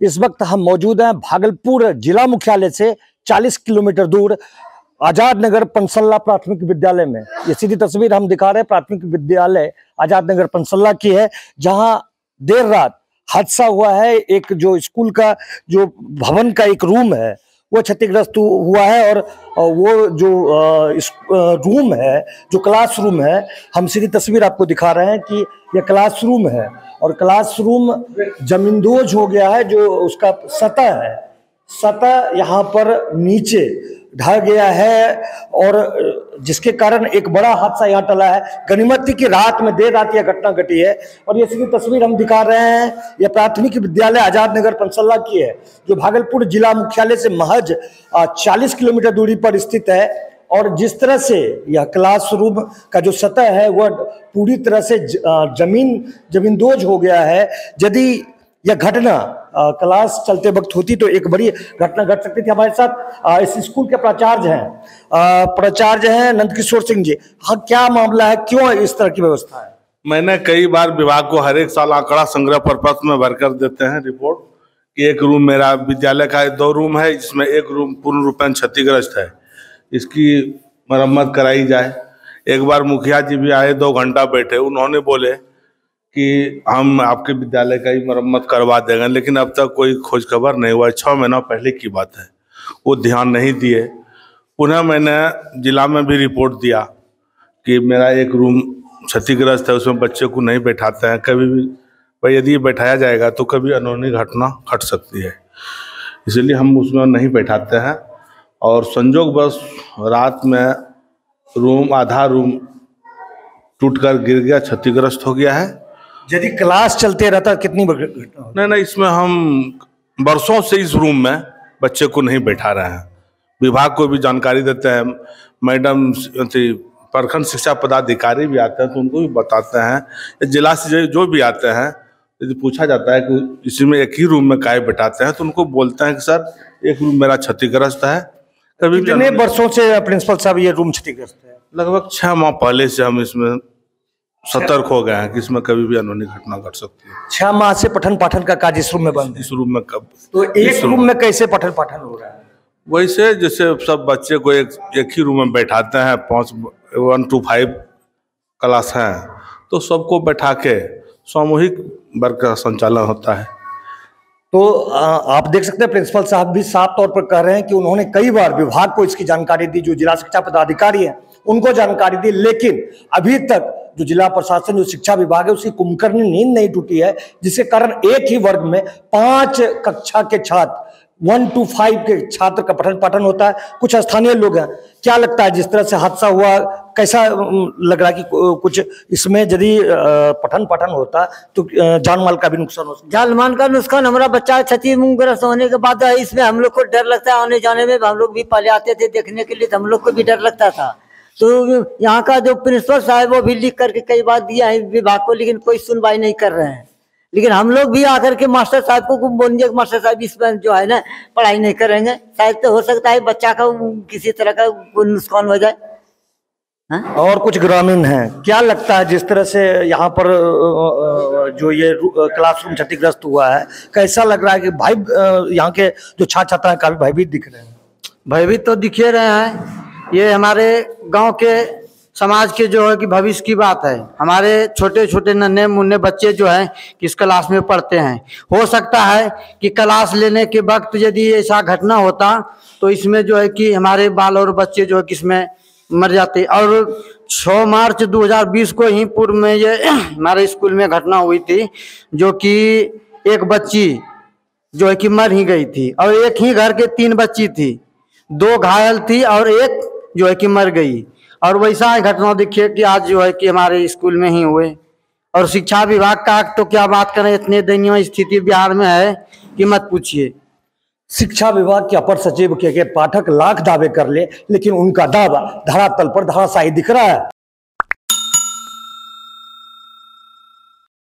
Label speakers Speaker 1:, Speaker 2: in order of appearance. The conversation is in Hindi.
Speaker 1: इस वक्त हम मौजूद हैं भागलपुर जिला मुख्यालय से 40 किलोमीटर दूर आज़ाद नगर पंसल्ला प्राथमिक विद्यालय में। ये सीधी तस्वीर हम दिखा रहे हैं, प्राथमिक विद्यालय आज़ाद नगर पंसल्ला की है, जहाँ देर रात हादसा हुआ है। एक जो स्कूल का, जो भवन का एक रूम है वो क्षतिग्रस्त हुआ है और वो जो इस रूम है, जो क्लासरूम है, हम सीधी तस्वीर आपको दिखा रहे हैं कि यह क्लासरूम है और क्लासरूम जमींदोज हो गया है, जो उसका सतह है। सतह यहाँ पर नीचे ढह गया है और जिसके कारण एक बड़ा हादसा यहाँ टला है। गनीमत की रात में, देर रात यह घटना घटी है और ये सीधी तस्वीर हम दिखा रहे हैं। यह प्राथमिक विद्यालय आज़ाद नगर पंसल्ला की है, जो भागलपुर जिला मुख्यालय से महज 40 किलोमीटर दूरी पर स्थित है और जिस तरह से यह क्लासरूम का जो सतह है, वह पूरी तरह से ज़मीन जमींदोज हो गया है। यदि यह घटना क्लास चलते वक्त होती तो एक बड़ी घटना घट सकती थी हमारे साथ। आ, इस स्कूल के प्राचार्य हैं। प्राचार्य हैं नंद किशोर सिंह जी। हाँ क्या मामला है? क्यों इस तरह की व्यवस्था है?
Speaker 2: मैंने कई बार विभाग को हर एक साल आंकड़ा संग्रह पर्पज में भरकर देते हैं रिपोर्ट कि एक रूम मेरा विद्यालय का दो रूम है जिसमें एक रूम पूर्ण रूपेण क्षतिग्रस्त है। इसकी मरम्मत कराई जाए। एक बार मुखिया जी भी आए दो घंटा बैठे उन्होंने बोले कि हम आपके विद्यालय का ही मरम्मत करवा देंगे, लेकिन अब तक कोई खोज खबर नहीं हुआ। छः महीना पहले की बात है। वो ध्यान नहीं दिए। पुनः मैंने जिला में भी रिपोर्ट दिया कि मेरा एक रूम क्षतिग्रस्त है, उसमें बच्चे को नहीं बैठाते हैं। कभी भी भाई, यदि बैठाया जाएगा तो कभी अनोनी घटना घट सकती है। इसलिए हम उसमें नहीं बैठाते हैं। और संजोग बस रात में रूम, आधा रूम टूटकर गिर गया, क्षतिग्रस्त हो गया है।
Speaker 1: यदि क्लास चलते रहता कितनी
Speaker 2: नहीं नहीं इसमें हम बरसों से इस रूम में बच्चे को नहीं बैठा रहे हैं। विभाग को भी जानकारी देते हैं। मैडम प्रखंड शिक्षा पदाधिकारी भी आते हैं तो उनको भी बताते हैं। जिला से जो भी आते हैं यदि पूछा जाता है कि इसी में एक ही रूम में काय बैठाते हैं तो उनको बोलते हैं कि सर एक रूम मेरा क्षतिग्रस्त है।
Speaker 1: कभी कितने वर्षों से प्रिंसिपल साहब ये रूम क्षतिग्रस्त है?
Speaker 2: लगभग छह माह पहले से हम इसमें सतर्क हो गए हैं कि इसमें कभी भी अनोनी घटना घट सकती है।
Speaker 1: छह माह से पठन पाठन का कार्य इस रूम में बंद
Speaker 2: इस रूम में कब?
Speaker 1: तो एक रूम में कैसे पठन पाठन हो रहा है?
Speaker 2: वैसे जैसे सब बच्चे को एक एक ही रूम में बैठाते हैं पाँच वन टू फाइव क्लास हैं तो सबको बैठा के सामूहिक वर्ग का संचालन होता है।
Speaker 1: तो आप देख सकते हैं प्रिंसिपल साहब भी साफ़ तौर पर कह रहे हैं कि उन्होंने कई बार विभाग को इसकी जानकारी दी जो जिला शिक्षा पदाधिकारी हैं उनको जानकारी दी, लेकिन अभी तक जो जिला प्रशासन, जो शिक्षा विभाग है, उसकी कुंभकर्णी नींद नहीं टूटी है, जिसके कारण एक ही वर्ग में पाँच कक्षा के छात्र वन टू फाइव के छात्र का पठन पाठन होता है। कुछ स्थानीय लोग हैं। क्या लगता है जिस तरह से हादसा हुआ, कैसा लग रहा कि कुछ इसमें यदि पठन पाठन होता तो जान माल का भी नुकसान हो सकता
Speaker 3: जान माल का नुकसान हमारा बच्चा क्षति ग्रस्त होने के बाद इसमें हम लोग को डर लगता है, आने जाने में हम लोग भी पहले आते थे, देखने के लिए तो हम लोग को भी डर लगता था। तो यहाँ का जो प्रिंसिपल साहब वो भी लिख करके कई बार दिया है विभाग को लेकिन कोई सुनवाई नहीं कर रहे हैं। लेकिन हम लोग भी आकर के मास्टर साहब को बोलेंगे मास्टर साहब इस जो है ना पढ़ाई नहीं करेंगे। शायद तो हो सकता है बच्चा का किसी तरह का नुकसान हो जाए।
Speaker 1: हा? और कुछ ग्रामीण हैं? क्या लगता है जिस तरह से यहाँ पर जो ये क्लासरूम क्षतिग्रस्त हुआ है कैसा लग रहा है कि भाई यहाँ के जो छात्र छात्रा है काफ़ी भयभीत दिख रहे हैं?
Speaker 3: भयभीत तो दिखे रहे हैं। ये हमारे गाँव के समाज के जो है कि भविष्य की बात है। हमारे छोटे छोटे नन्हे मुन्ने बच्चे जो हैं किस क्लास में पढ़ते हैं। हो सकता है कि क्लास लेने के वक्त यदि ऐसा घटना होता तो इसमें जो है कि हमारे बाल और बच्चे जो है कि इसमें मर जाते। और 6 मार्च 2020 को ही पूर्व में ये हमारे स्कूल में घटना हुई थी, जो कि एक बच्ची जो है कि मर ही गई थी। और एक ही घर के तीन बच्ची थी। दो घायल थी और एक जो है कि मर गई। और वैसा ही घटना देखिए कि आज जो है कि हमारे स्कूल में ही हुए। और शिक्षा विभाग का तो क्या बात करें इतने दयनीय स्थिति बिहार में है कि मत पूछिए।
Speaker 1: शिक्षा विभाग के अपर सचिव के, के पाठक लाख दावे कर ले लेकिन उनका दावा धरातल पर धराशाही दिख रहा है।